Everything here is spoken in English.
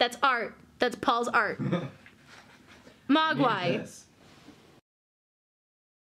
That's art. That's Paul's art. Mogwai.